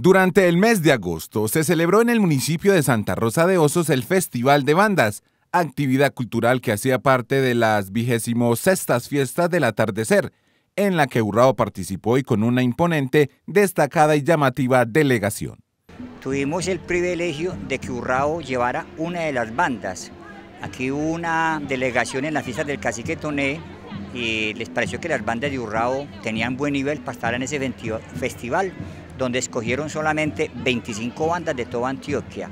Durante el mes de agosto se celebró en el municipio de Santa Rosa de Osos el Festival de Bandas, actividad cultural que hacía parte de las vigésimos sextas fiestas del atardecer, en la que Urrao participó y con una imponente, destacada y llamativa delegación. Tuvimos el privilegio de que Urrao llevara una de las bandas. Aquí hubo una delegación en las fiestas del Cacique Toné y les pareció que las bandas de Urrao tenían buen nivel para estar en ese festival donde escogieron solamente 25 bandas de toda Antioquia.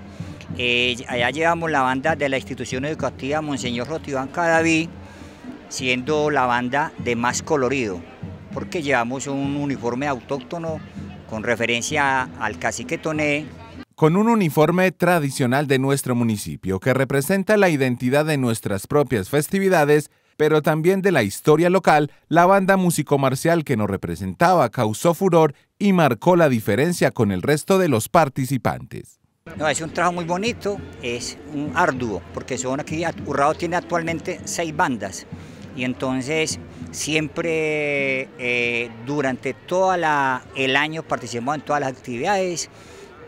Eh, allá llevamos la banda de la institución educativa Monseñor Rotibán Cadaví, siendo la banda de más colorido, porque llevamos un uniforme autóctono con referencia al cacique Toné. Con un uniforme tradicional de nuestro municipio que representa la identidad de nuestras propias festividades, pero también de la historia local, la banda músico-marcial que nos representaba causó furor y marcó la diferencia con el resto de los participantes. No, es un trabajo muy bonito, es un arduo, porque son aquí, Urrao tiene actualmente seis bandas, y entonces siempre eh, durante todo el año participamos en todas las actividades,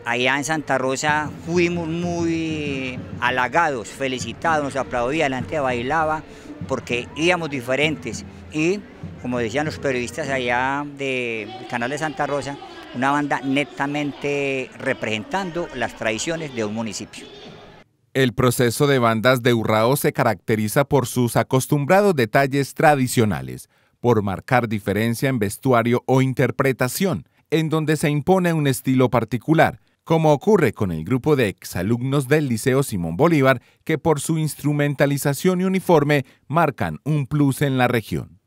allá en Santa Rosa fuimos muy halagados, felicitados, nos aplaudía, la gente bailaba, porque íbamos diferentes y, como decían los periodistas allá del canal de Santa Rosa, una banda netamente representando las tradiciones de un municipio. El proceso de bandas de Urrao se caracteriza por sus acostumbrados detalles tradicionales, por marcar diferencia en vestuario o interpretación, en donde se impone un estilo particular, como ocurre con el grupo de exalumnos del Liceo Simón Bolívar, que por su instrumentalización y uniforme marcan un plus en la región.